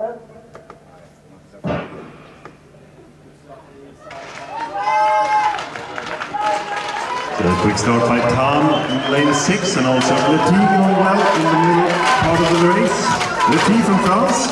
A quick start by Taam, lane 6, and also Gletty going well in the middle part of the race. Gletty from France,